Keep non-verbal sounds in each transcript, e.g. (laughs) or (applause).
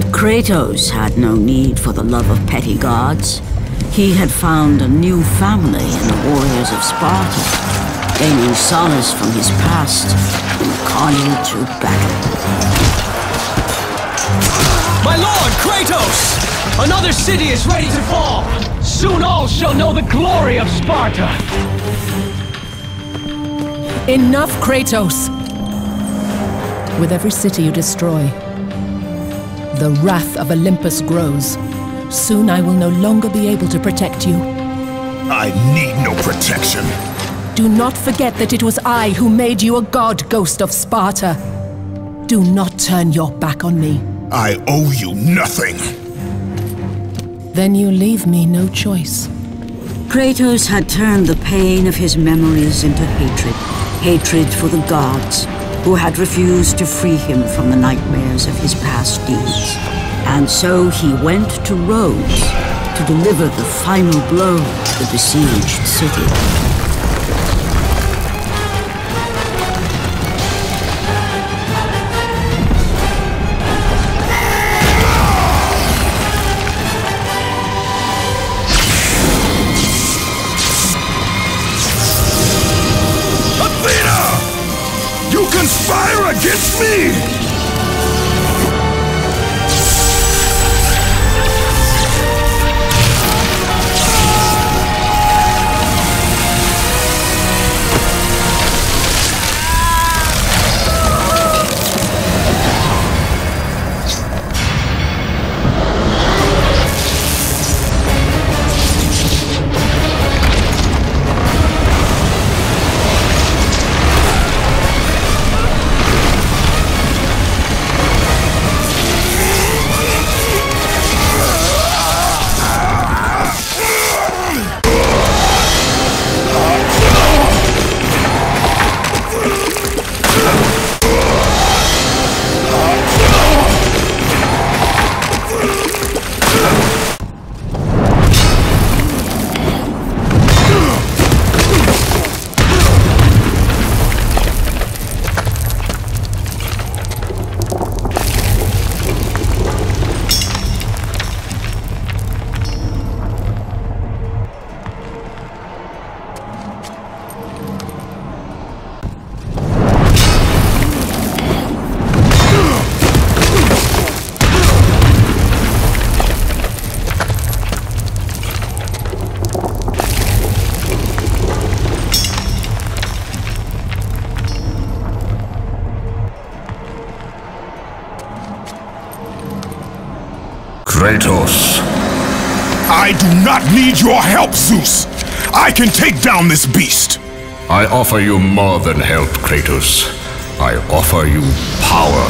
But Kratos had no need for the love of petty gods. He had found a new family in the warriors of Sparta, gaining solace from his past and calling to battle. My lord, Kratos! Another city is ready to fall! Soon all shall know the glory of Sparta! Enough, Kratos! With every city you destroy, the wrath of Olympus grows. Soon I will no longer be able to protect you. I need no protection. Do not forget that it was I who made you a god, Ghost of Sparta. Do not turn your back on me. I owe you nothing. Then you leave me no choice. Kratos had turned the pain of his memories into hatred. Hatred for the gods, who had refused to free him from the nightmares of his past deeds. And so he went to Rhodes to deliver the final blow to the besieged city. Not need your help, Zeus! I can take down this beast! I offer you more than help, Kratos. I offer you power.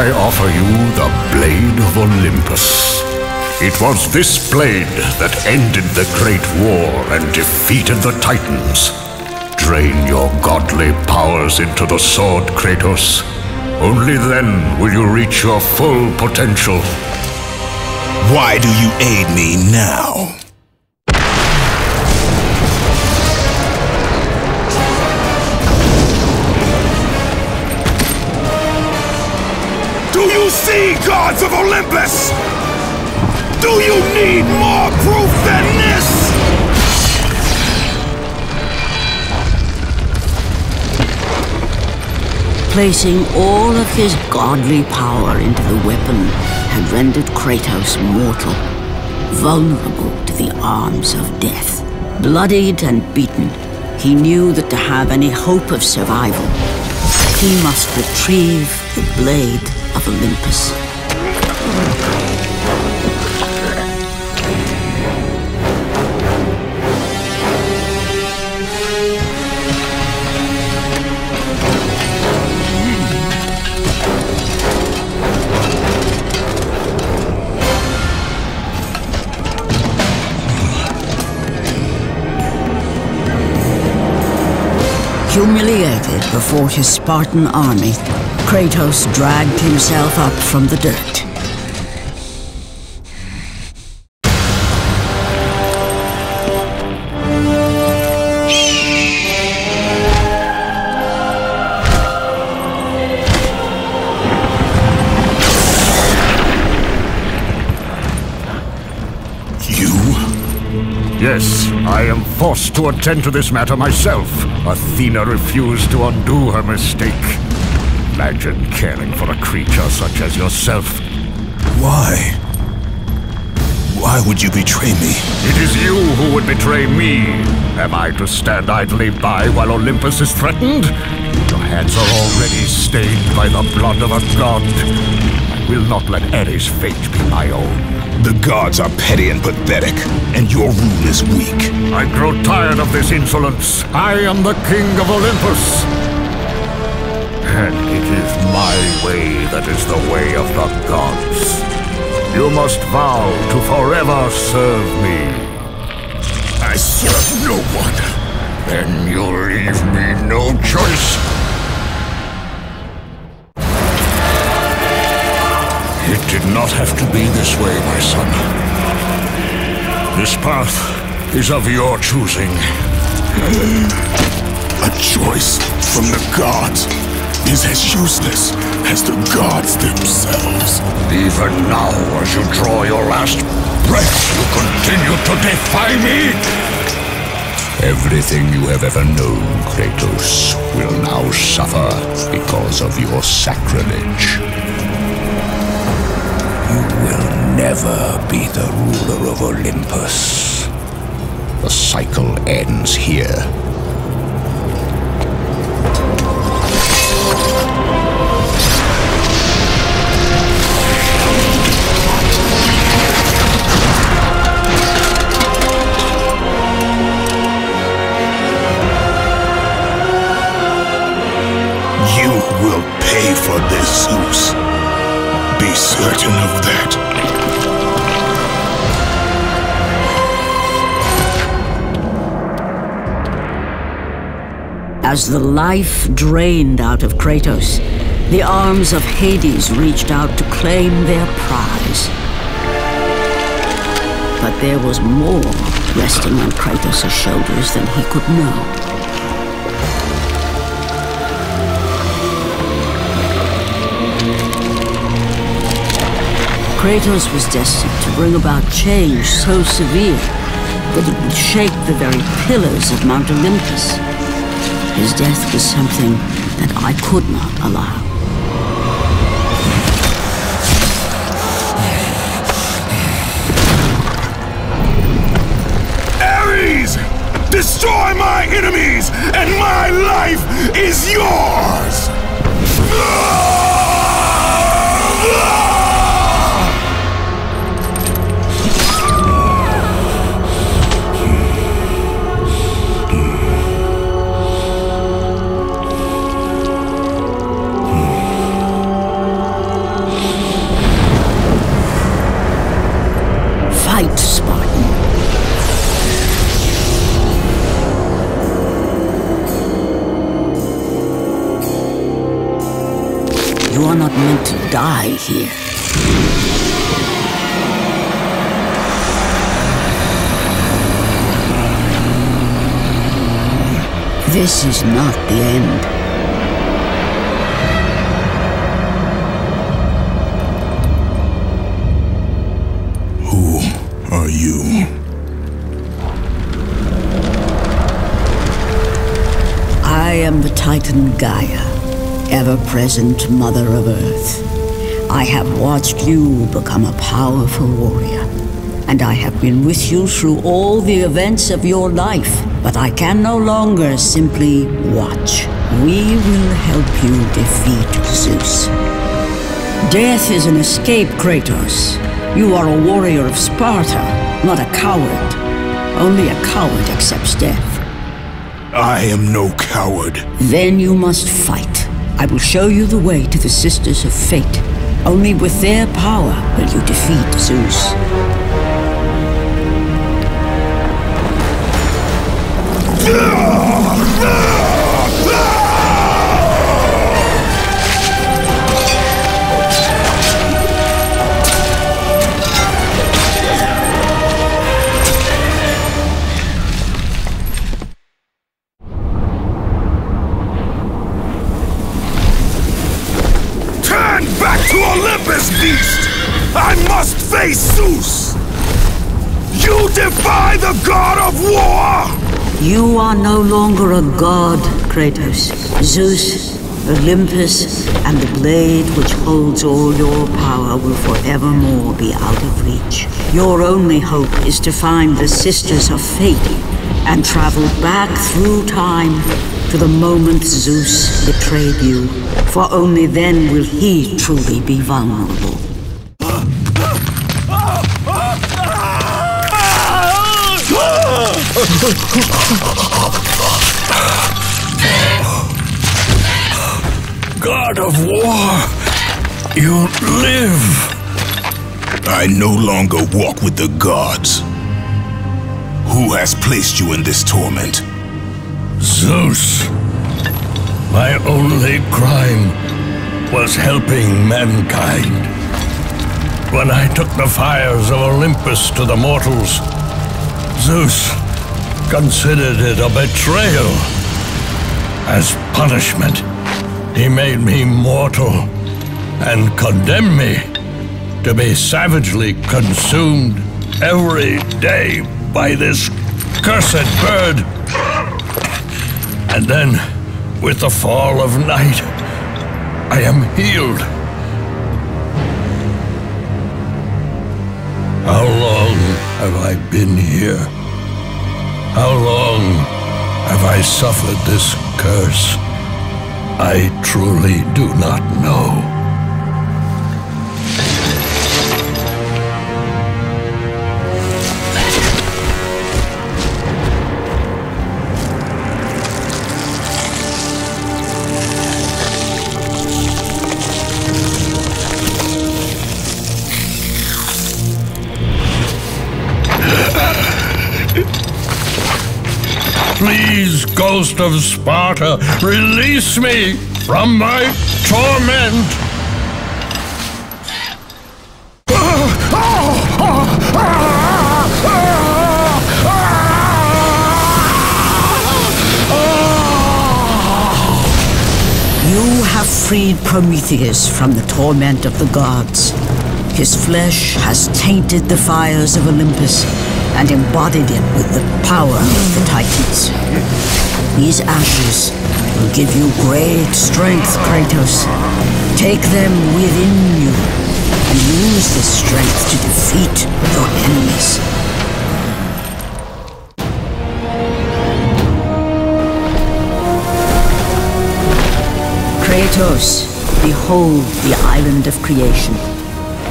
I offer you the Blade of Olympus. It was this blade that ended the Great War and defeated the Titans. Drain your godly powers into the sword, Kratos. Only then will you reach your full potential. Why do you aid me now? Do you see, gods of Olympus? Do you need more proof than this? Placing all of his godly power into the weapon had rendered Kratos mortal, vulnerable to the arms of death. Bloodied and beaten, he knew that to have any hope of survival, he must retrieve the Blade of Olympus. Humiliated before his Spartan army, Kratos dragged himself up from the dirt. Forced to attend to this matter myself. Athena refused to undo her mistake. Imagine caring for a creature such as yourself. Why? Why would you betray me? It is you who would betray me. Am I to stand idly by while Olympus is threatened? Your hands are already stained by the blood of a god. I will not let Ares' fate be my own. The gods are petty and pathetic, and your rule is weak. I grow tired of this insolence. I am the king of Olympus. And it is my way that is the way of the gods. You must vow to forever serve me. I serve no one. Then you'll leave me no choice. It did not have to be this way, my son. This path is of your choosing. A choice from the gods is as useless as the gods themselves. Even now, as you draw your last breath, you continue to defy me? Everything you have ever known, Kratos, will now suffer because of your sacrilege never be the ruler of Olympus. The cycle ends here. As the life drained out of Kratos, the arms of Hades reached out to claim their prize. But there was more resting on Kratos' shoulders than he could know. Kratos was destined to bring about change so severe that it would shake the very pillars of Mount Olympus. His death was something that I could not allow. Ares! Destroy my enemies, and my life is yours! Die here. This is not the end. Who are you? I am the Titan Gaia ever-present Mother of Earth. I have watched you become a powerful warrior, and I have been with you through all the events of your life, but I can no longer simply watch. We will help you defeat Zeus. Death is an escape, Kratos. You are a warrior of Sparta, not a coward. Only a coward accepts death. I am no coward. Then you must fight. I will show you the way to the Sisters of Fate. Only with their power will you defeat Zeus. to are no longer a god, Kratos. Zeus, Olympus, and the blade which holds all your power will forevermore be out of reach. Your only hope is to find the Sisters of Fate and travel back through time to the moment Zeus betrayed you, for only then will he truly be vulnerable. (laughs) God of War, you live. I no longer walk with the gods. Who has placed you in this torment? Zeus. My only crime was helping mankind. When I took the fires of Olympus to the mortals, Zeus considered it a betrayal. As punishment, he made me mortal and condemned me to be savagely consumed every day by this cursed bird. And then, with the fall of night, I am healed. How long have I been here? How long have I suffered this curse? I truly do not know. Ghost of Sparta, release me from my torment! You have freed Prometheus from the torment of the gods. His flesh has tainted the fires of Olympus and embodied it with the power of the Titans. These ashes will give you great strength, Kratos. Take them within you and use this strength to defeat your enemies. Kratos, behold the island of creation,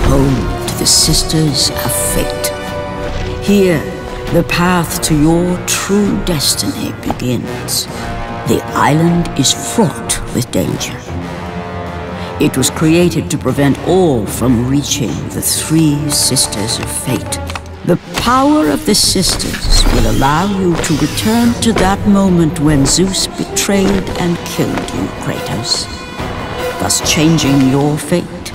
home to the Sisters of Fate. Here, the path to your true destiny begins. The island is fraught with danger. It was created to prevent all from reaching the three Sisters of Fate. The power of the Sisters will allow you to return to that moment when Zeus betrayed and killed you, Kratos, thus changing your fate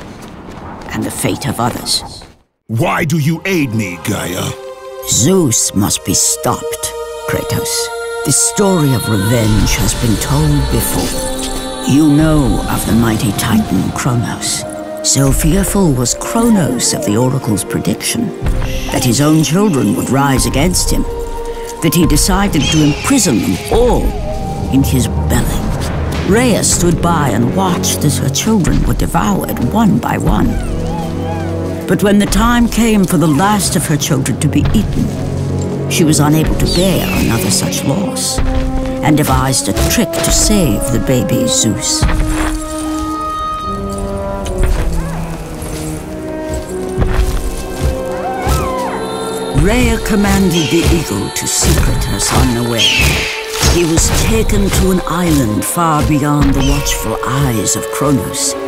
and the fate of others. Why do you aid me, Gaia? Zeus must be stopped, Kratos. The story of revenge has been told before. You know of the mighty Titan Kronos. So fearful was Kronos of the Oracle's prediction that his own children would rise against him, that he decided to imprison them all in his belly. Rhea stood by and watched as her children were devoured one by one. But when the time came for the last of her children to be eaten, she was unable to bear another such loss, and devised a trick to save the baby Zeus. Rhea commanded the eagle to secret her son away. He was taken to an island far beyond the watchful eyes of Kronos.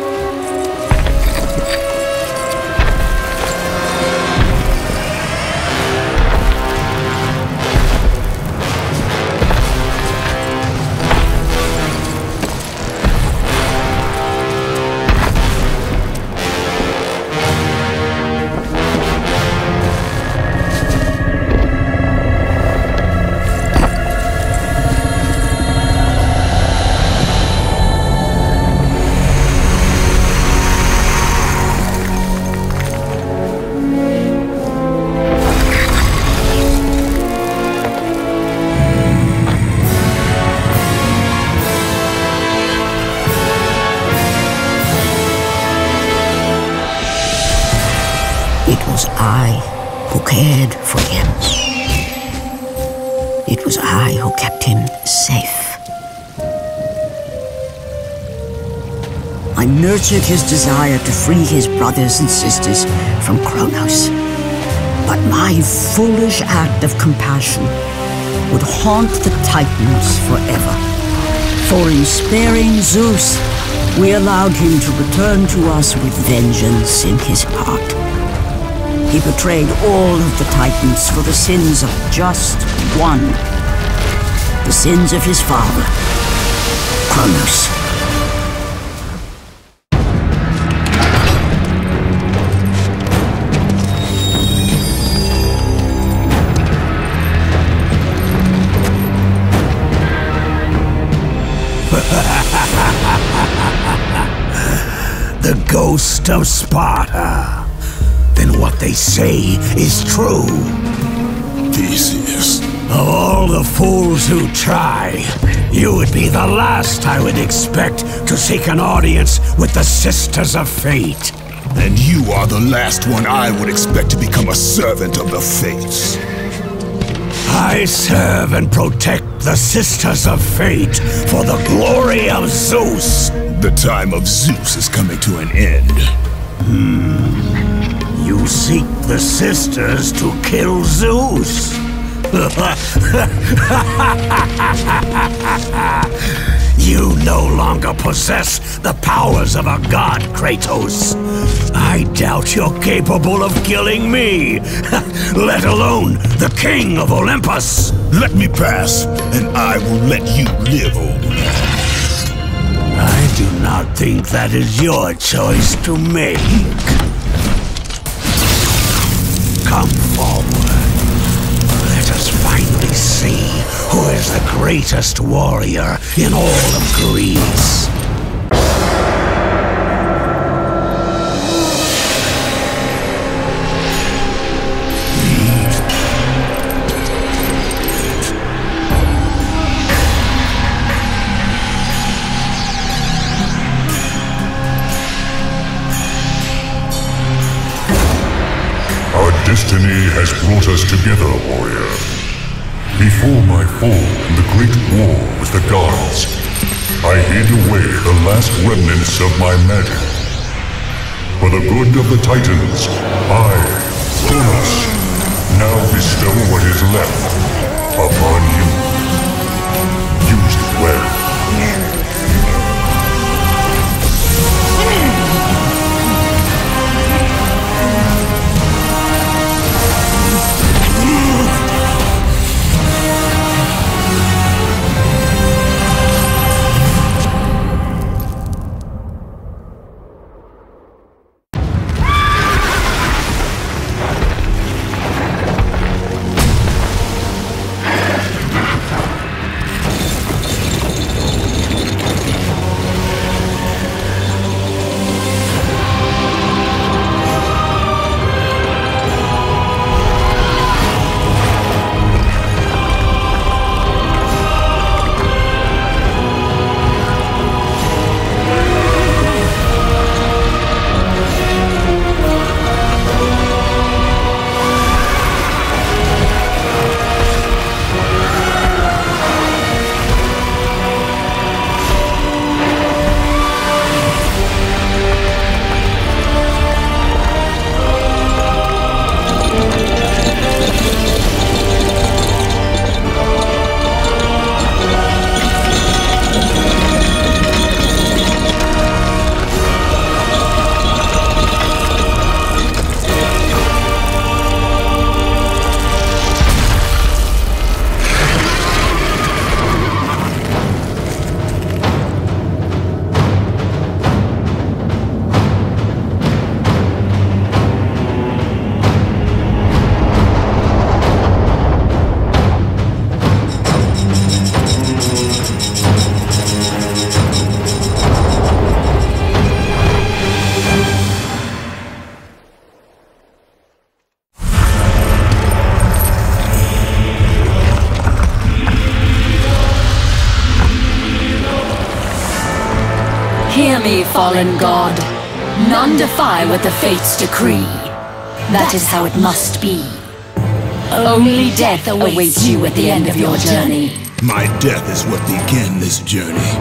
His desire to free his brothers and sisters from Kronos. But my foolish act of compassion would haunt the Titans forever. For in sparing Zeus, we allowed him to return to us with vengeance in his heart. He betrayed all of the Titans for the sins of just one. The sins of his father, Kronos. Ghost of Sparta. Then what they say is true. Theseus. Of all the fools who try, you would be the last I would expect to seek an audience with the Sisters of Fate. And you are the last one I would expect to become a servant of the Fates. I serve and protect the Sisters of Fate for the glory of Zeus. The time of Zeus is coming to an end. Hmm. You seek the Sisters to kill Zeus. (laughs) (laughs) you no longer possess the powers of a god, Kratos. I doubt you're capable of killing me, (laughs) let alone the king of Olympus. Let me pass, and I will let you live, old man. I do not think that is your choice to make. Come forward. Who is the greatest warrior in all of Greece. Our destiny has brought us together, warrior. Before my fall in the great war with the gods, I hid away the last remnants of my magic. For the good of the Titans, I, Kronos, now bestow what is left upon you. Fallen god. None defy what the fates decree. That is how it must be. Only death awaits you at the end of your journey. My death is what began this journey.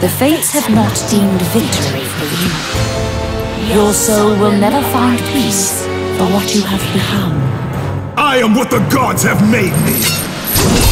The fates have not deemed victory for you. Your soul will never find peace for what you have become. I am what the gods have made me!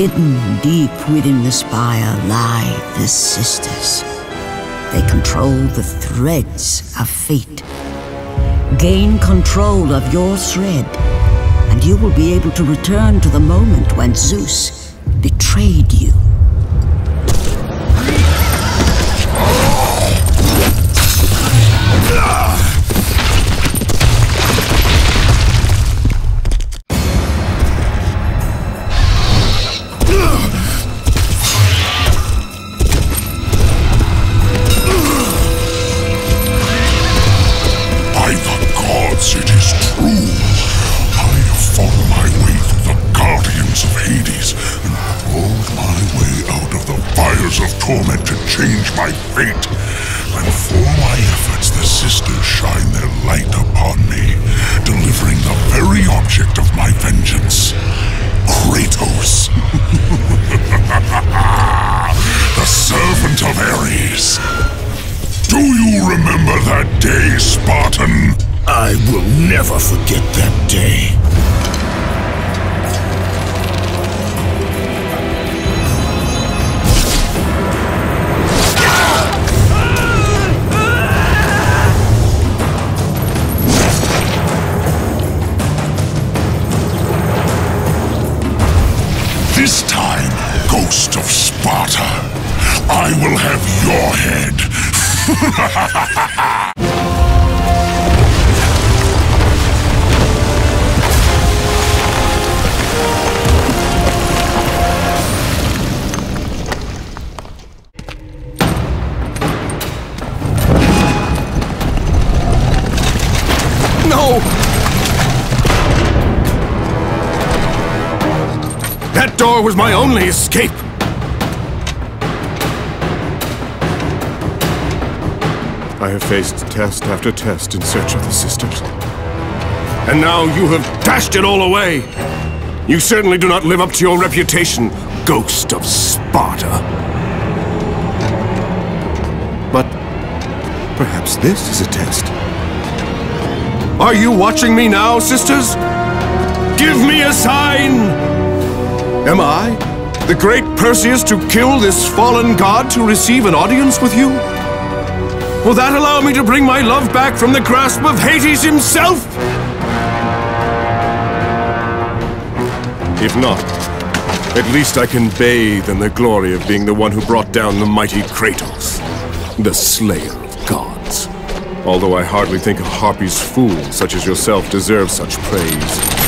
Hidden deep within the spire lie the sisters. They control the threads of fate. Gain control of your thread, and you will be able to return to the moment when Zeus betrayed you. I will have your head. No! That door was my only escape! I have faced test after test in search of the sisters. And now you have dashed it all away! You certainly do not live up to your reputation, Ghost of Sparta. But perhaps this is a test. Are you watching me now, sisters? Give me a sign! Am I, the great Perseus, to kill this fallen god to receive an audience with you? Will that allow me to bring my love back from the grasp of Hades himself? If not, at least I can bathe in the glory of being the one who brought down the mighty Kratos, the slayer of gods. Although I hardly think a Harpy's fool such as yourself deserves such praise.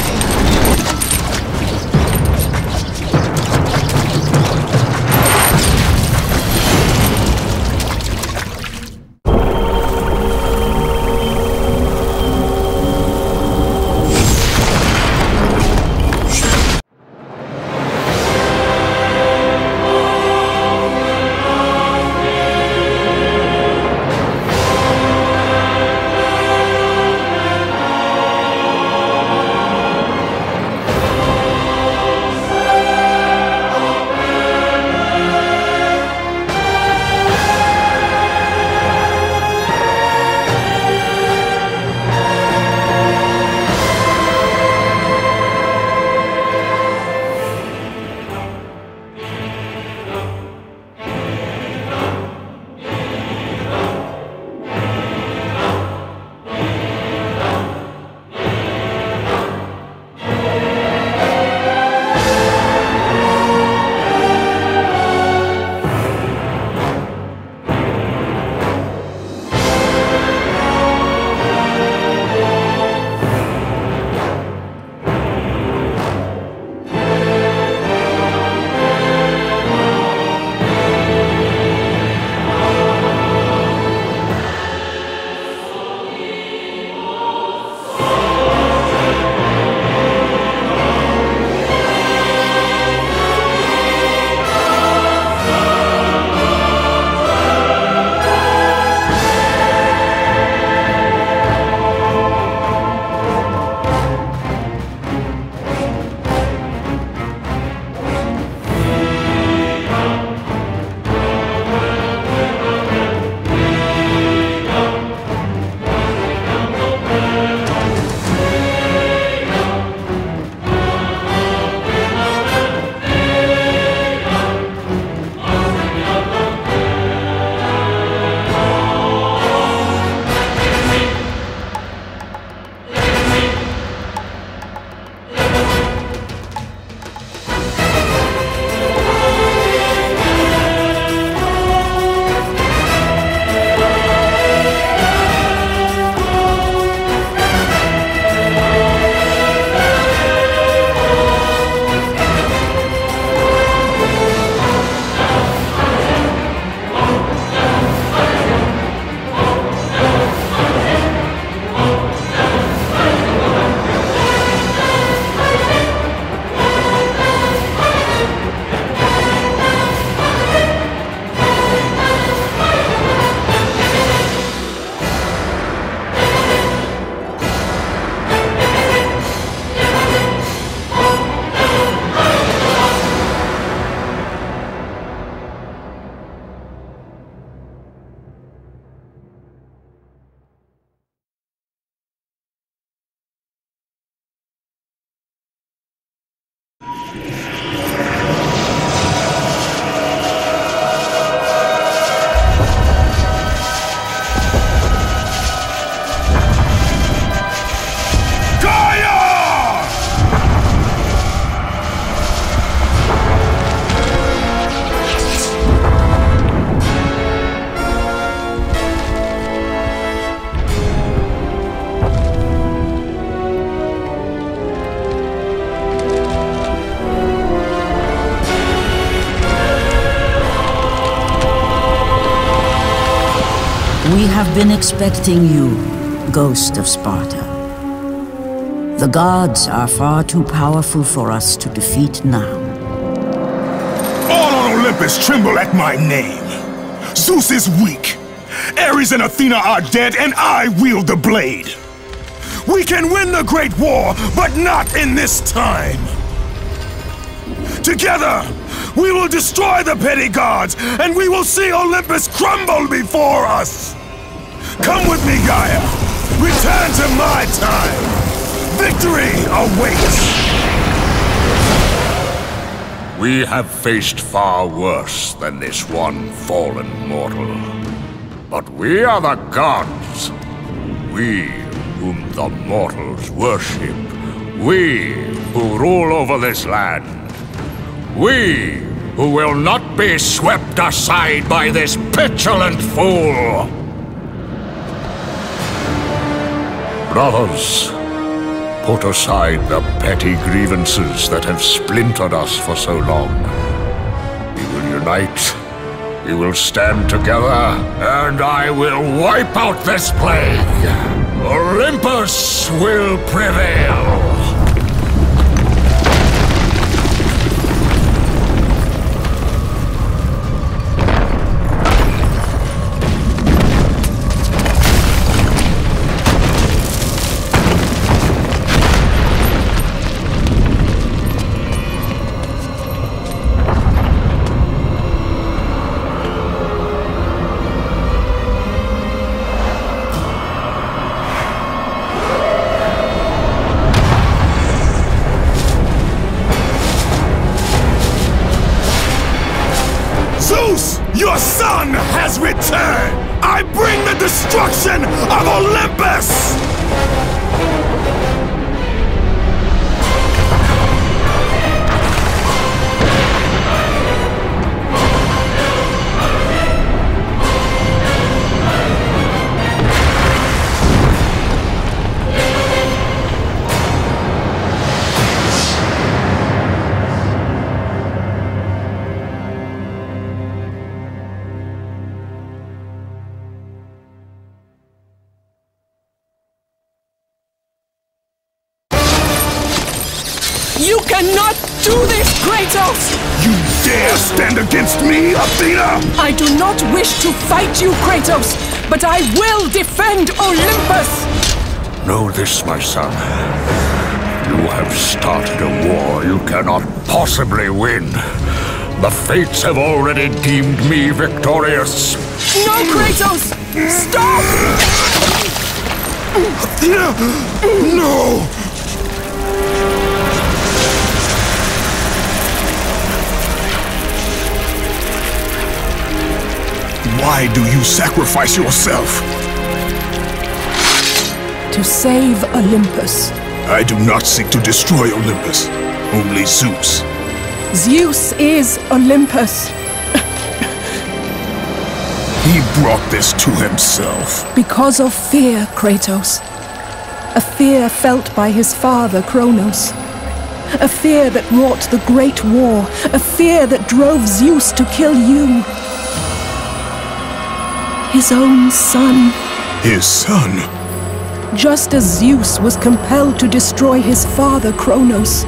Have been expecting you, Ghost of Sparta. The gods are far too powerful for us to defeat now. All on Olympus tremble at my name. Zeus is weak. Ares and Athena are dead, and I wield the blade. We can win the Great War, but not in this time. Together, we will destroy the petty gods, and we will see Olympus crumble before us! Come with me, Gaia! Return to my time! Victory awaits! We have faced far worse than this one fallen mortal. But we are the gods. We whom the mortals worship. We who rule over this land. We who will not be swept aside by this petulant fool! Brothers, put aside the petty grievances that have splintered us for so long. We will unite, we will stand together, and I will wipe out this plague! Olympus will prevail! Fight you, Kratos, but I will defend Olympus! Know this, my son. You have started a war you cannot possibly win. The fates have already deemed me victorious. No, Kratos! Stop! No! Why do you sacrifice yourself? To save Olympus. I do not seek to destroy Olympus, only Zeus. Zeus is Olympus. He brought this to himself. Because of fear, Kratos. A fear felt by his father, Kronos. A fear that wrought the Great War. A fear that drove Zeus to kill you. His own son. His son? Just as Zeus was compelled to destroy his father, Kronos.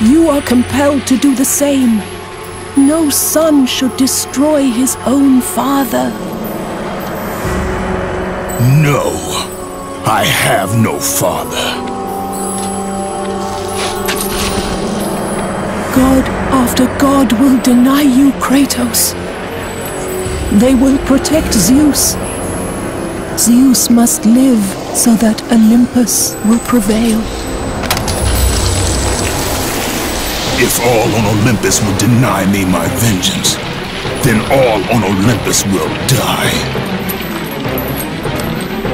You are compelled to do the same. No son should destroy his own father. No. I have no father. God after God will deny you, Kratos. They will protect Zeus. Zeus must live so that Olympus will prevail. If all on Olympus will deny me my vengeance, then all on Olympus will die.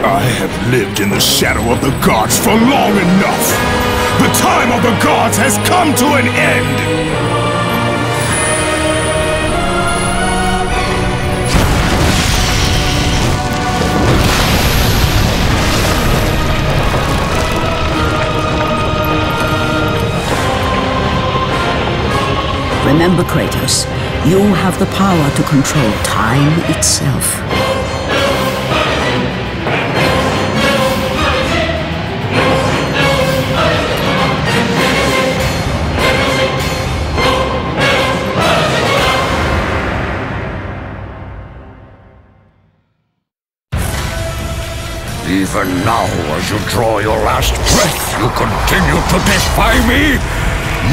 I have lived in the shadow of the gods for long enough. The time of the gods has come to an end. Remember, Kratos, you have the power to control time itself. Even now, as you draw your last breath, you continue to defy me?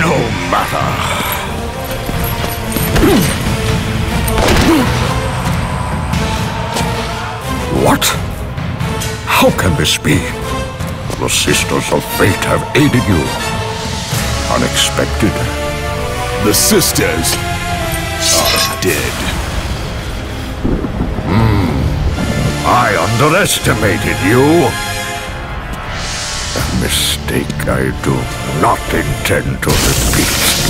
No matter. What? How can this be? The Sisters of Fate have aided you. Unexpected. The sisters are dead. Hmm. I underestimated you. A mistake I do not intend to repeat.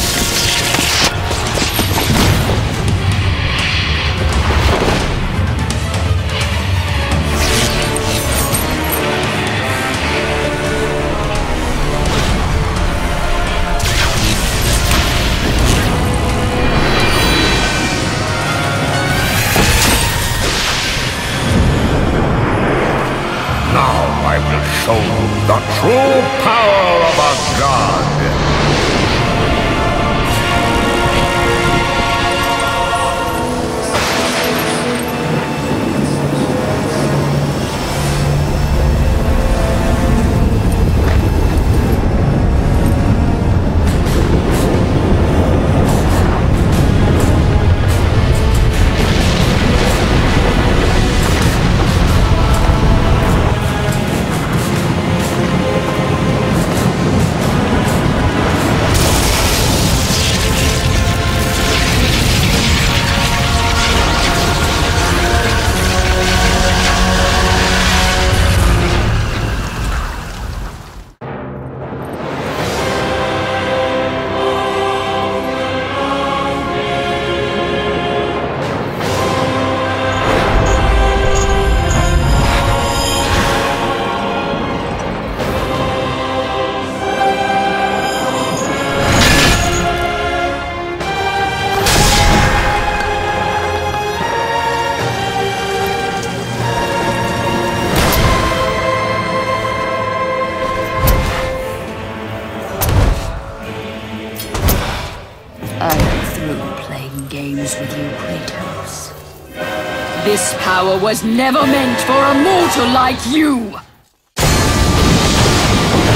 True power was never meant for a mortal like you!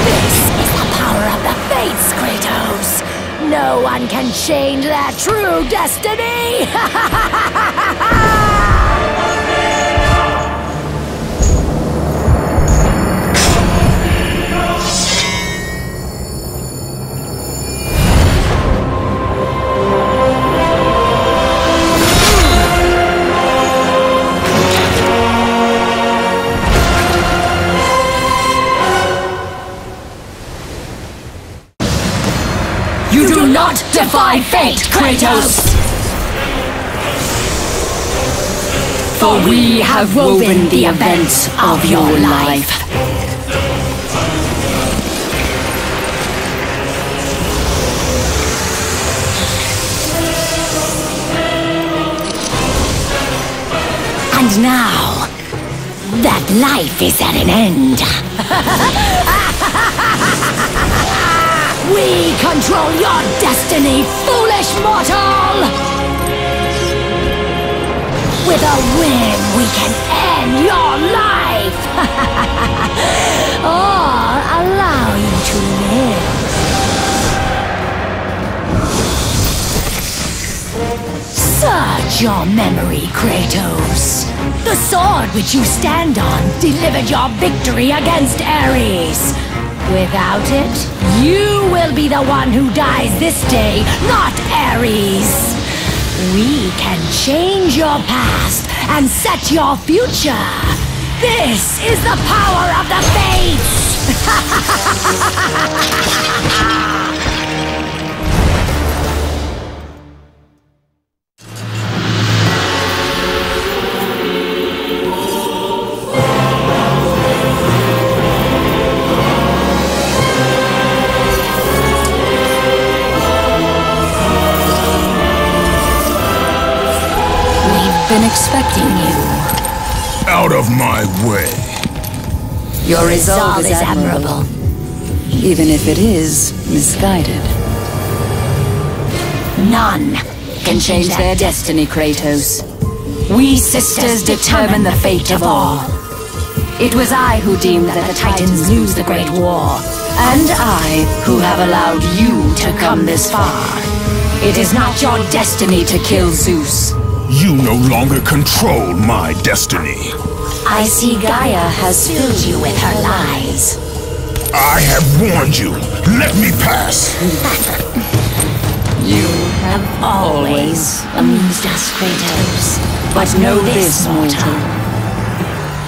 This is the power of the Fates, Kratos! No one can change their true destiny! (laughs) defy fate, Kratos! For we have woven the events of your life. And now, that life is at an end. (laughs) we control your destiny, foolish mortal! With a whim, we can end your life! (laughs) or allow you to live. Search your memory, Kratos. The sword which you stand on delivered your victory against Ares. Without it, you will be the one who dies this day, not Ares. We can change your past and set your future. This is the power of the Fates! (laughs) Your resolve is admirable. even if it is misguided. None Can change their destiny, Kratos. We sisters determine the fate of all. It was I who deemed that the Titans lose the Great War. And I who have allowed you to come this far. It is not your destiny to kill Zeus. You no longer control my destiny. I see Gaia has filled you with her lies. I have warned you. Let me pass. you have always amused us, Kratos. But know this, mortal.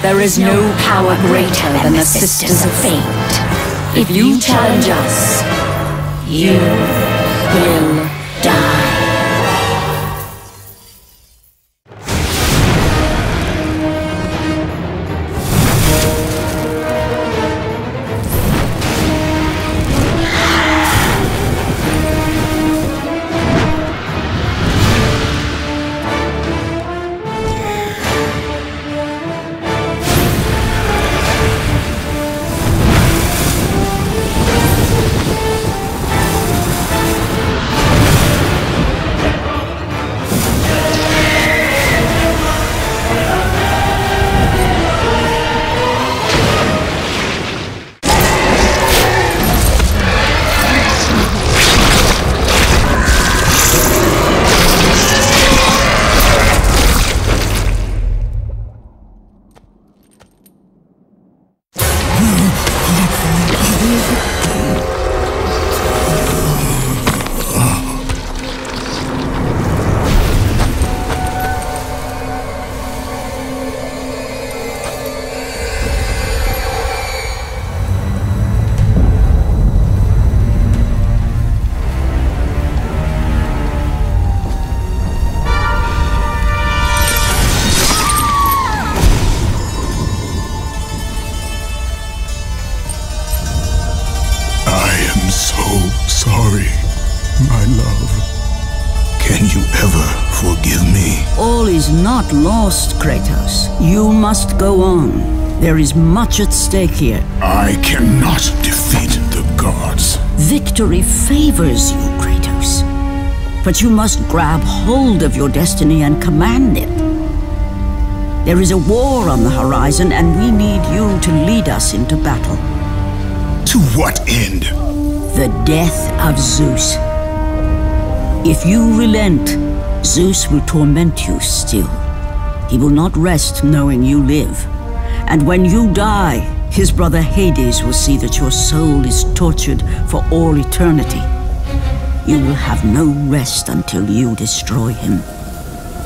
There is no power greater than the Sisters of Fate. If you challenge us, you will must go on. There is much at stake here. I cannot defeat the gods. Victory favors you, Kratos. But you must grab hold of your destiny and command it. There is a war on the horizon, and we need you to lead us into battle. To what end? The death of Zeus. If you relent, Zeus will torment you still. He will not rest knowing you live. And when you die, his brother Hades will see that your soul is tortured for all eternity. You will have no rest until you destroy him.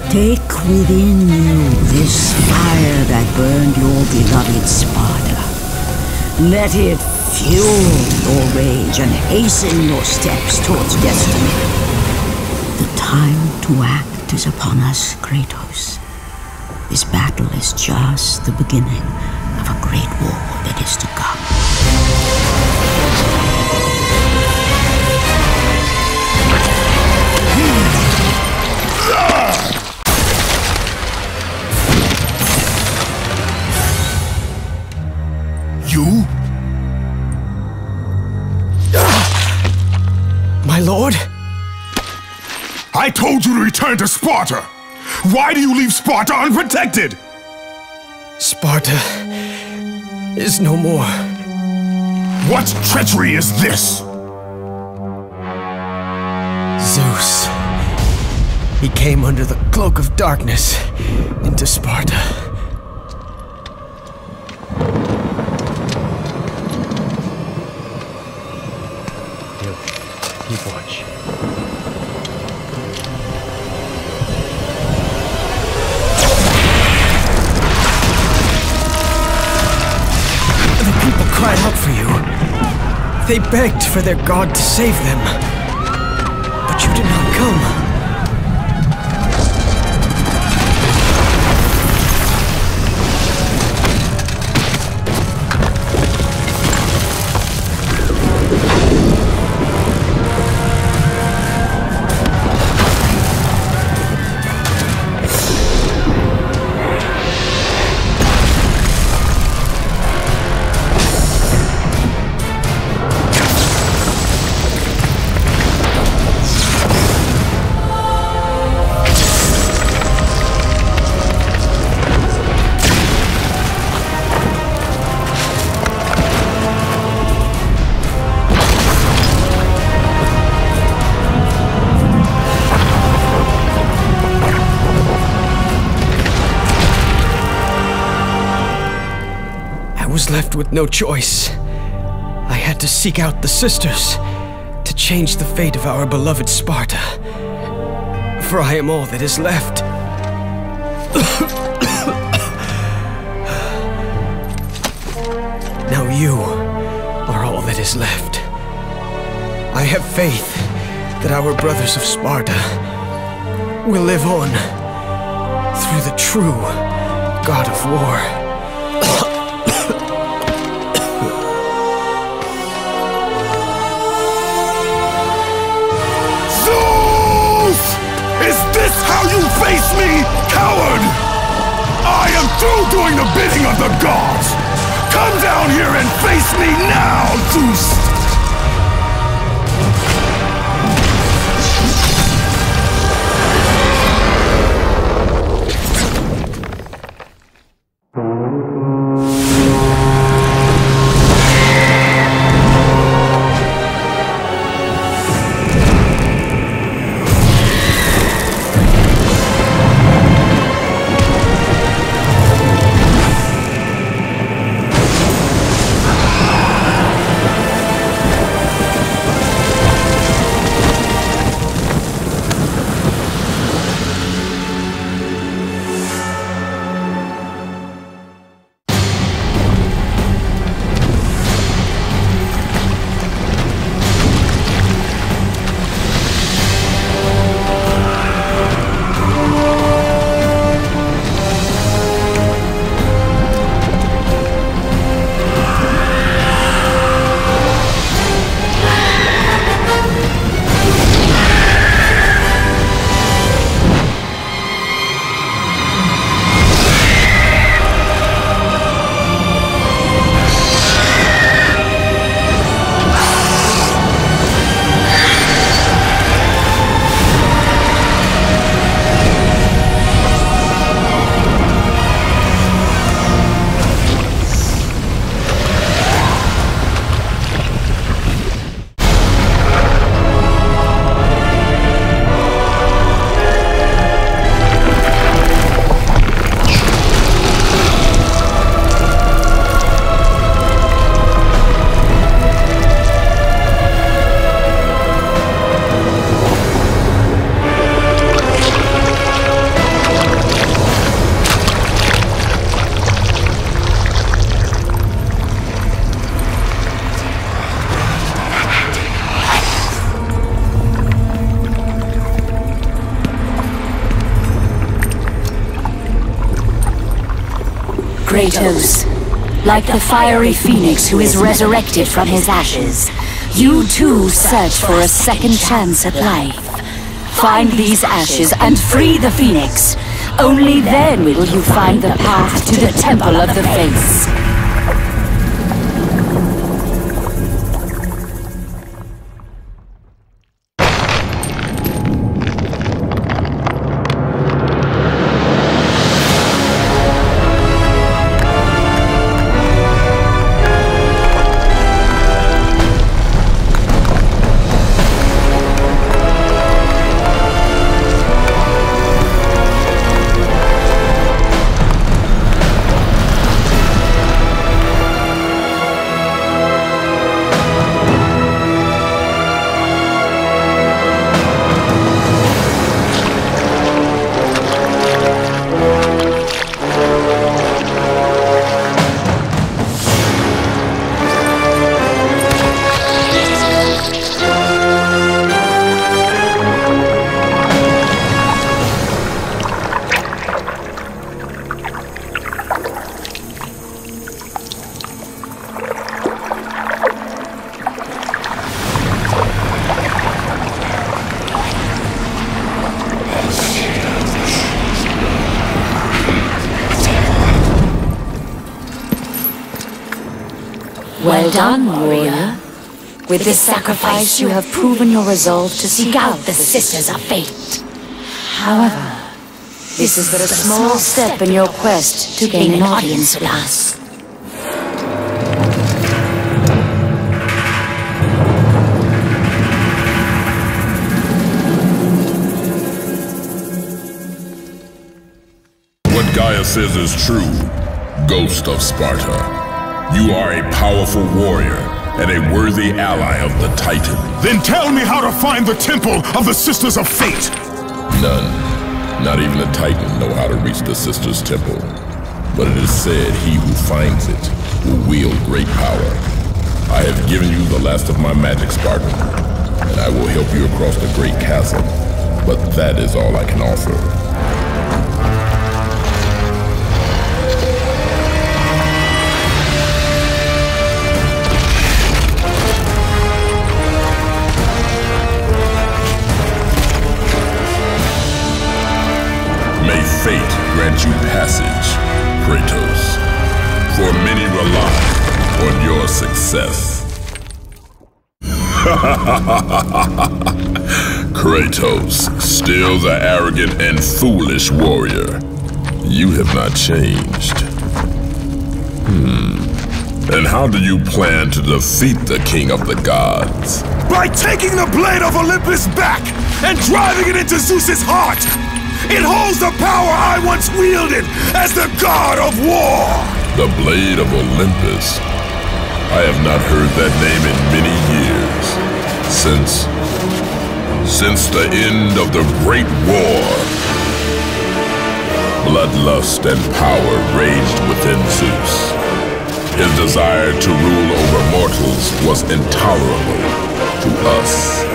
Take within you this fire that burned your beloved Sparta. Let it fuel your rage and hasten your steps towards destiny. The time to act is upon us, Kratos. This battle is just the beginning of a great war that is to come. You? My lord? I told you to return to Sparta! Why do you leave Sparta unprotected? Sparta is no more. What treachery is this? Zeus. He came under the cloak of darkness into Sparta. keep watch. They begged for their god to save them. But you did not come. Left with no choice. I had to seek out the sisters to change the fate of our beloved Sparta. For I am all that is left. (coughs) now you are all that is left. I have faith that our brothers of Sparta will live on through the true God of War. (coughs) me, coward? I am through doing the bidding of the gods! Come down here and face me now, Zeus! Kratos, like the fiery phoenix who is resurrected from his ashes, you too search for a second chance at life. Find these ashes and free the phoenix. Only then will you find the path to the Temple of the Fates. With this sacrifice, you have proven your resolve to seek out the Sisters of Fate. However, this is but a small step in your quest to gain an audience with us. What Gaia says is true, Ghost of Sparta. You are a powerful warrior and a worthy ally of the Titan. Then tell me how to find the Temple of the Sisters of Fate! None, not even the Titan, know how to reach the Sisters' Temple. But it is said he who finds it will wield great power. I have given you the last of my magic, Spartan, and I will help you across the great chasm. But that is all I can offer. Fate grant you passage, Kratos. For many rely on your success. (laughs) Kratos, still the arrogant and foolish warrior. You have not changed. Hmm. And how do you plan to defeat the King of the Gods? By taking the Blade of Olympus back and driving it into Zeus's heart! It holds the power I once wielded as the god of war! The Blade of Olympus. I have not heard that name in many years. Since... Since the end of the Great War. Bloodlust and power raged within Zeus. His desire to rule over mortals was intolerable to us.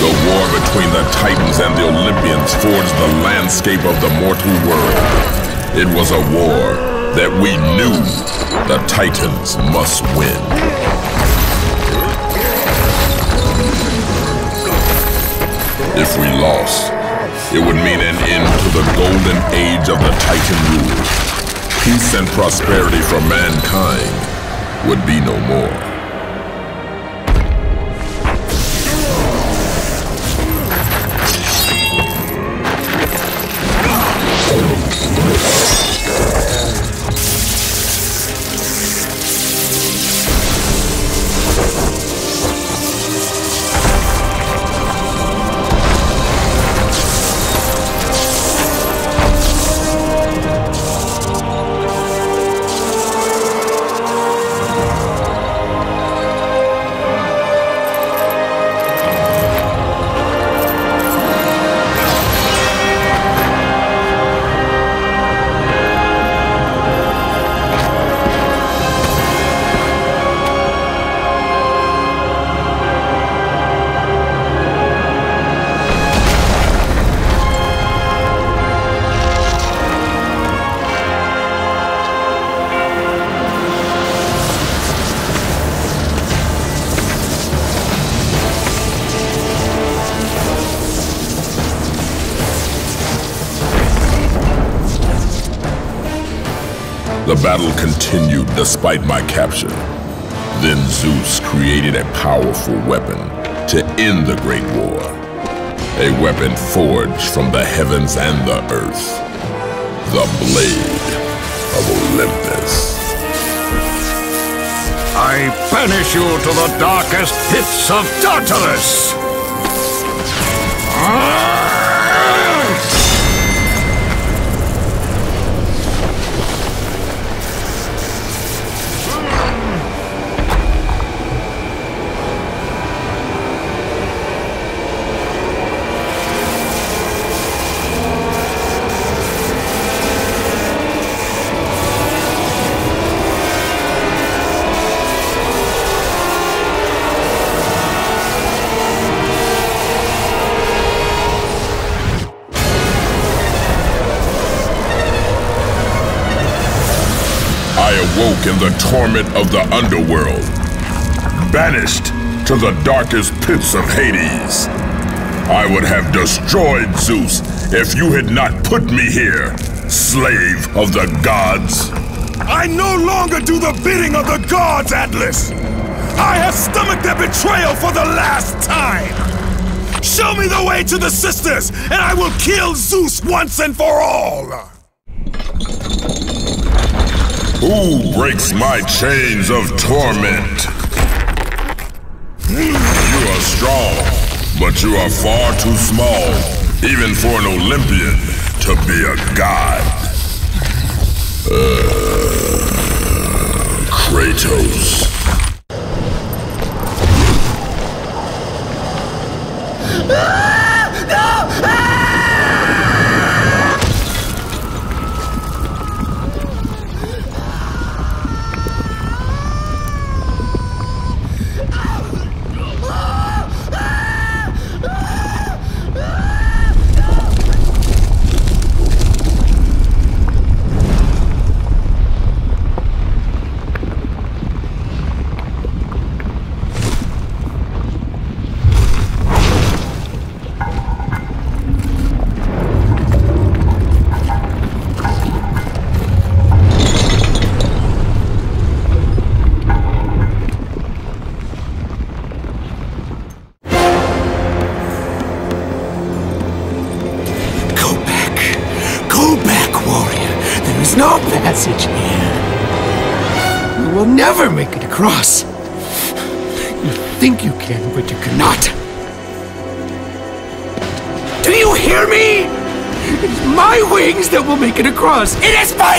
The war between the Titans and the Olympians forged the landscape of the mortal world. It was a war that we knew the Titans must win. If we lost, it would mean an end to the golden age of the Titan rule. Peace and prosperity for mankind would be no more. The battle continued despite my capture. Then Zeus created a powerful weapon to end the Great War. A weapon forged from the heavens and the earth. The Blade of Olympus. I banish you to the darkest pits of Tartarus! Ah! Awoke in the torment of the underworld, banished to the darkest pits of Hades. I would have destroyed Zeus if you had not put me here, slave of the gods. I no longer do the bidding of the gods, Atlas! I have stomached their betrayal for the last time! Show me the way to the sisters, and I will kill Zeus once and for all! Who breaks my chains of torment? You are strong, but you are far too small, even for an Olympian, to be a god. Uh, Kratos.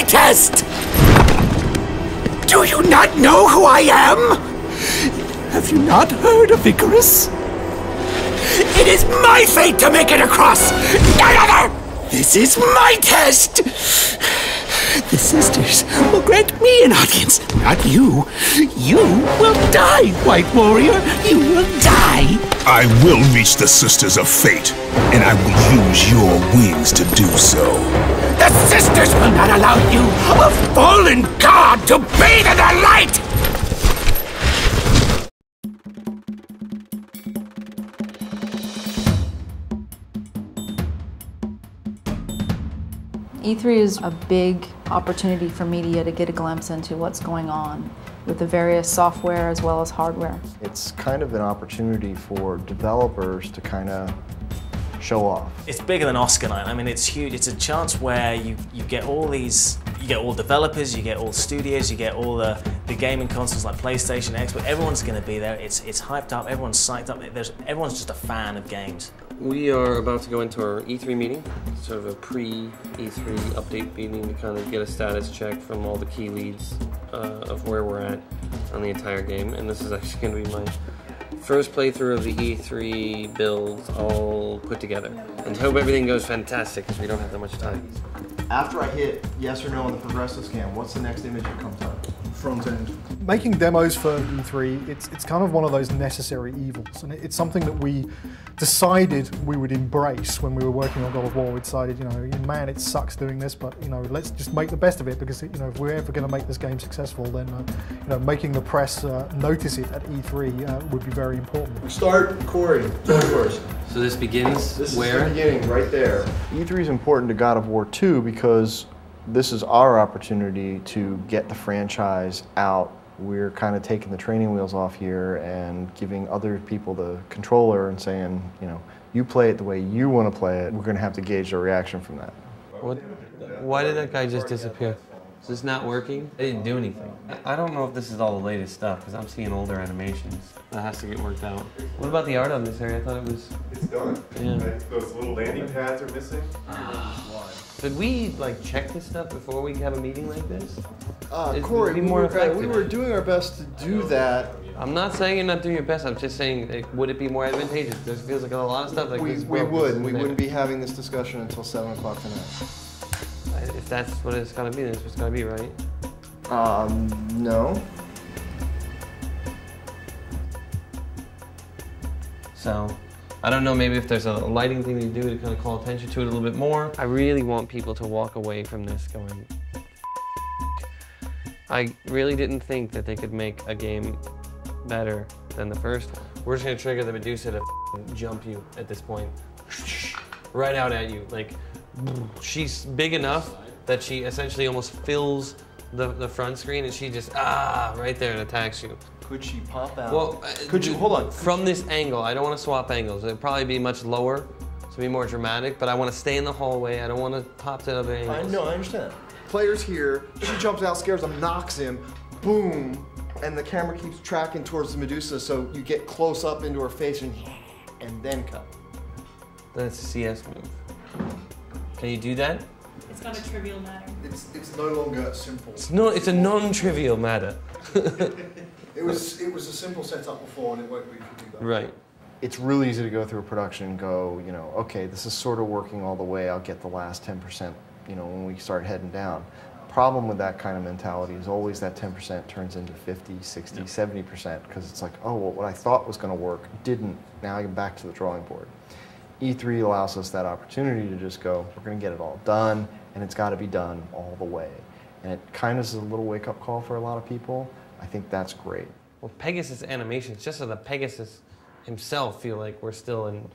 My test! Do you not know who I am? Have you not heard of Icarus? It is my fate to make it across! None other! This is my test! The sisters will grant me an audience, not you. You will die, White Warrior! You will die! I will reach the Sisters of Fate, and I will use your wings to do so. The sisters will not allow you, a fallen god, to bathe in their light! E3 is a big opportunity for media to get a glimpse into what's going on with the various software as well as hardware. It's kind of an opportunity for developers to kind of show off. It's bigger than Oscar night. I mean, it's huge. It's a chance where you, you get all these, you get all developers, you get all studios, you get all the, the gaming consoles like PlayStation, Xbox. Everyone's going to be there. It's it's hyped up. Everyone's psyched up. There's everyone's just a fan of games. We are about to go into our E3 meeting, sort of a pre-E3 update meeting to kind of get a status check from all the key leads uh, of where we're at on the entire game. And this is actually going to be my first playthrough of the E3 builds all put together. And hope everything goes fantastic because we don't have that much time. After I hit yes or no on the progressive scan, what's the next image that comes up? front end. Making demos for E3, it's, it's kind of one of those necessary evils, and it's something that we decided we would embrace when we were working on God of War. We decided, you know, man, it sucks doing this, but you know, let's just make the best of it because you know, if we're ever going to make this game successful, then uh, you know, making the press uh, notice it at E3 uh, would be very important. Start Cory. Go first. So this begins where This where? is the beginning, right there. E3 is important to God of War 2 because this is our opportunity to get the franchise out. We're kind of taking the training wheels off here and giving other people the controller and saying, you know, you play it the way you want to play it. We're going to have to gauge their reaction from that. What? Why did that guy just disappear? Is this not working? I didn't do anything. I don't know if this is all the latest stuff because I'm seeing older animations. That has to get worked out. What about the art on this area? I thought it was. It's done. Yeah. Those little landing pads are missing. Ah. Did we like check this stuff before we have a meeting like this? Uh, It Cory, be we were, effective. we were doing our best to do that. I'm not saying you're not doing your best. I'm just saying, like, would it be more advantageous? There feels like a lot of stuff like We, this. we would. We wouldn't be having this discussion until 7 o'clock tonight. If that's what it's gonna be, then it's what's gonna be, right? Um, no. So, I don't know, maybe if there's a lighting thing you do to kind of call attention to it a little bit more. I really want people to walk away from this going, I really didn't think that they could make a game better than the first one. We're just gonna trigger the Medusa to jump you at this point. (laughs) Right out at you. Like, she's big enough that she essentially almost fills the, the front screen and she just, ah, right there and attacks you. Could she pop out? Well, uh, could you hold on? From this angle, I don't want to swap angles. It'd probably be much lower, to be more dramatic. But I want to stay in the hallway. I don't want to pop to other angles. I angles. know, I understand. Player's here. She jumps out, scares him, knocks him. Boom, and the camera keeps tracking towards the Medusa, so you get close up into her face and and then cut. That's a CS move. Can you do that? It's not a trivial matter. It's it's no longer simple. It's no, it's a non-trivial matter. (laughs) It was it was a simple setup before, and it won't be if you do that. right. It's really easy to go through a production and go, you know, okay, this is sort of working all the way. I'll get the last 10%, you know, when we start heading down. Problem with that kind of mentality is always that 10% turns into 50, 60, 70% because it's like, oh, well, what I thought was going to work didn't. Now I'm back to the drawing board. E3 allows us that opportunity to just go, we're going to get it all done, and it's got to be done all the way. And it kind of is a little wake up call for a lot of people. I think that's great. Well, Pegasus animations, just so that Pegasus himself feel like we're still in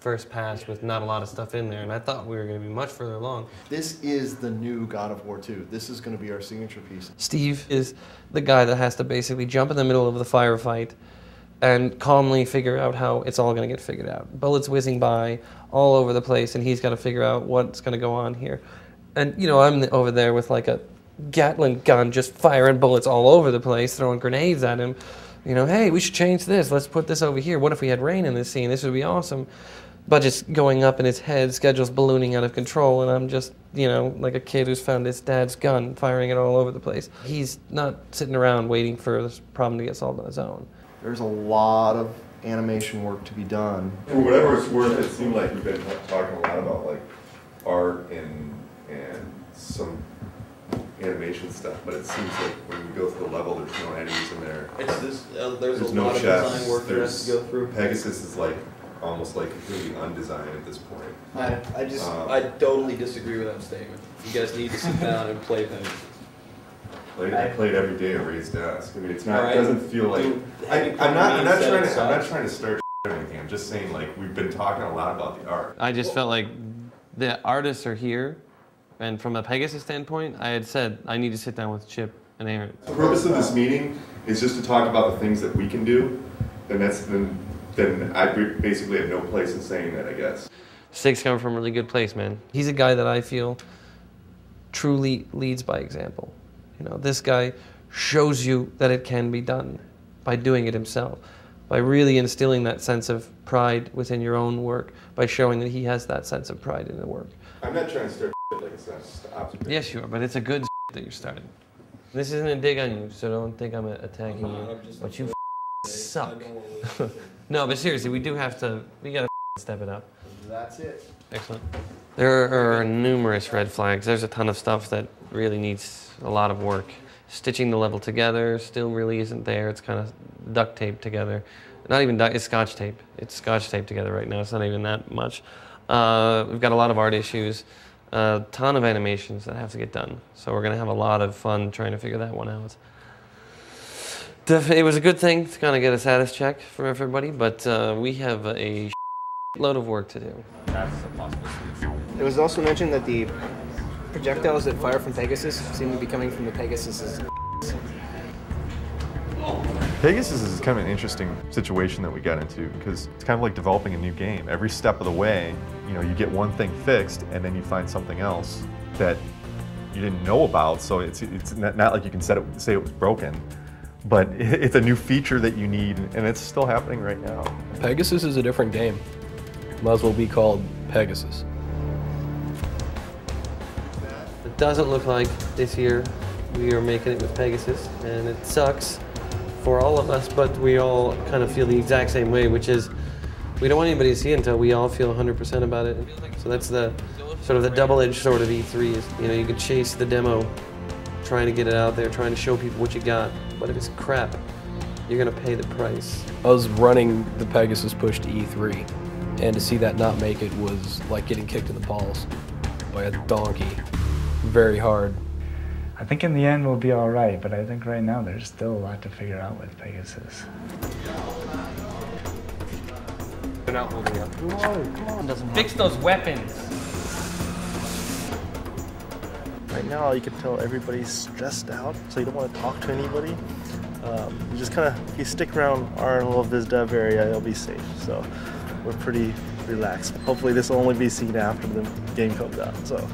first pass with not a lot of stuff in there, and I thought we were going to be much further along. This is the new God of War 2. This is going to be our signature piece. Steve is the guy that has to basically jump in the middle of the firefight and calmly figure out how it's all going to get figured out. Bullets whizzing by all over the place, and he's got to figure out what's going to go on here. And, you know, I'm over there with like a Gatling gun just firing bullets all over the place, throwing grenades at him. You know, hey, we should change this. Let's put this over here. What if we had rain in this scene? This would be awesome. Budget's going up in his head, schedule's ballooning out of control, and I'm just, you know, like a kid who's found his dad's gun, firing it all over the place. He's not sitting around waiting for this problem to get solved on his own. There's a lot of animation work to be done. For whatever it's worth, it seemed like we've been talking a lot about like art and and some animation stuff, but it seems like when you go through the level, there's no enemies in there. It's this- uh, there's a no lot of chests. design work that has to go through. Pegasus is like almost like completely undesigned at this point. I, I just, Um, I totally disagree with that statement. You guys need to sit down and play things. Played, I played every day at Ray's desk. I mean, it's not. Alright. It doesn't feel like. Dude, I, have you I'm not. I'm not trying to. said I'm not trying to start or anything. I'm just saying like we've been talking a lot about the art. I just felt like the artists are here, and from a Pegasus standpoint, I had said I need to sit down with Chip and Aaron. The purpose of this meeting is just to talk about the things that we can do, and that's then. Then I basically have no place in saying that. I guess. Stig's coming from a really good place, man. He's a guy that I feel truly leads by example. You know, this guy shows you that it can be done by doing it himself, by really instilling that sense of pride within your own work, by showing that he has that sense of pride in the work. I'm not trying to start it's not just observation. Yes, you are, but it's a good (laughs) that you're starting. This isn't a dig on you, so don't think I'm attacking you. But you (laughs) suck. (laughs) no, but seriously, we do have to. We gotta step it up. That's it. Excellent. There are numerous red flags. There's a ton of stuff that really needs a lot of work. Stitching the level together still really isn't there. It's kind of duct taped together. Not even duct, it's scotch tape. It's scotch tape together right now. It's not even that much. Uh, we've got a lot of art issues, a ton of animations that have to get done. So we're going to have a lot of fun trying to figure that one out. Def- It was a good thing to kind of get a status check from everybody, but uh, we have a (laughs) load of work to do. That's a possible solution. It was also mentioned that the projectiles that fire from Pegasus seem to be coming from the Pegasus's. Pegasus is kind of an interesting situation that we got into because it's kind of like developing a new game. Every step of the way, you know, you get one thing fixed and then you find something else that you didn't know about. So it's it's not, not like you can set it, say it was broken, but (laughs) it's a new feature that you need, and it's still happening right now. Pegasus is a different game. Might as well be called Pegasus. It doesn't look like this year we are making it with Pegasus, and it sucks for all of us, but we all kind of feel the exact same way, which is we don't want anybody to see it until we all feel 100% about it. So that's the sort of the double-edged sword of E3 is, you know, you can chase the demo, trying to get it out there, trying to show people what you got, but if it's crap, you're gonna pay the price. I was running the Pegasus push to E3, and to see that not make it was like getting kicked in the balls by a donkey. Very hard. I think in the end we'll be all right, but I think right now there's still a lot to figure out with Pegasus. They're not holding up. come on, doesn't fix those weapons. Right now, you can tell everybody's stressed out, so you don't want to talk to anybody. Um, you just kind of, if you stick around our little biz dev area, you'll be safe. So we're pretty relaxed. Hopefully, this will only be seen after the game comes out. So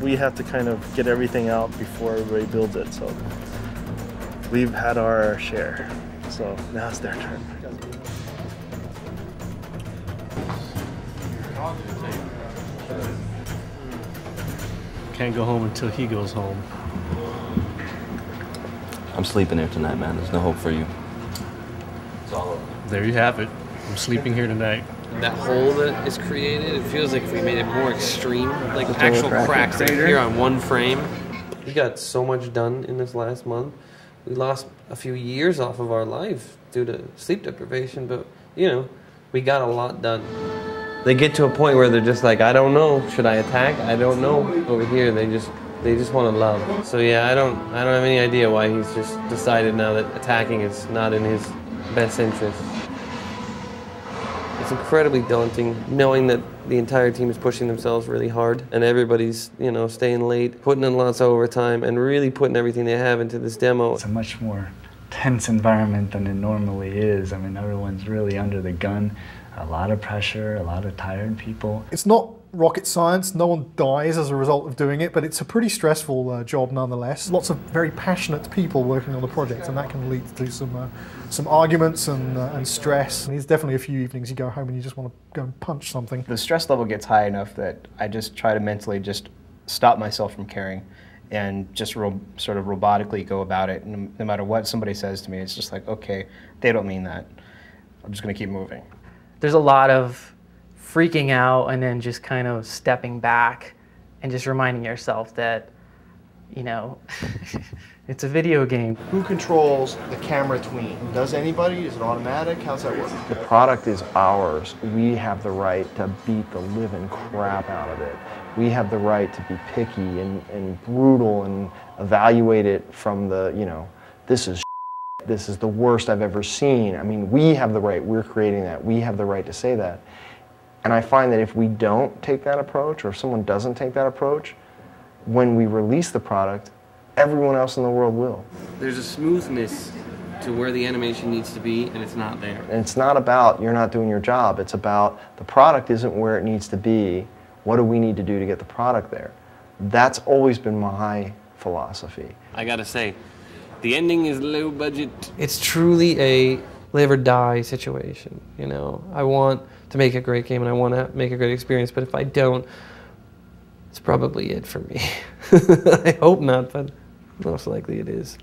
we have to kind of get everything out before everybody builds it. So we've had our share. So now it's their turn. Can't go home until he goes home. I'm sleeping here tonight, man. There's no hope for you. It's all over. There you have it. I'm sleeping here tonight. That hole that is created, it feels like if we made it more extreme, like Just actual crack cracks that crater. appear on one frame. We got so much done in this last month. We lost a few years off of our life due to sleep deprivation, but you know, we got a lot done. They get to a point where they're just like, I don't know, should I attack? I don't know. Over here, they just they just want to love. So yeah, I don't I don't have any idea why he's just decided now that attacking is not in his best interest. It's incredibly daunting knowing that the entire team is pushing themselves really hard and everybody's, you know, staying late, putting in lots of overtime and really putting everything they have into this demo. It's a much more tense environment than it normally is. I mean, everyone's really under the gun. A lot of pressure, a lot of tired people. It's not rocket science, no one dies as a result of doing it, but it's a pretty stressful uh, job nonetheless. Lots of very passionate people working on the project, and that can lead to some uh, some arguments and, uh, and stress. And there's definitely a few evenings you go home and you just want to go and punch something. The stress level gets high enough that I just try to mentally just stop myself from caring and just ro- sort of robotically go about it. No, no matter what somebody says to me, it's just like, okay, they don't mean that. I'm just going to keep moving. There's a lot of freaking out and then just kind of stepping back and just reminding yourself that, you know, (laughs) it's a video game. Who controls the camera tween? Does anybody? Is it automatic? How's that work? The product is ours. We have the right to beat the living crap out of it. We have the right to be picky and, and brutal and evaluate it from the, you know, this is this is the worst I've ever seen. I mean, we have the right, we're creating that. We have the right to say that. And I find that if we don't take that approach, or if someone doesn't take that approach, when we release the product, everyone else in the world will. There's a smoothness to where the animation needs to be and it's not there. And it's not about you're not doing your job. It's about the product isn't where it needs to be. What do we need to do to get the product there? That's always been my philosophy. I gotta say, the ending is low budget. It's truly a live or die situation. You know, I want to make a great game and I want to make a great experience, but if I don't, it's probably it for me. (laughs) I hope not, but most likely it is.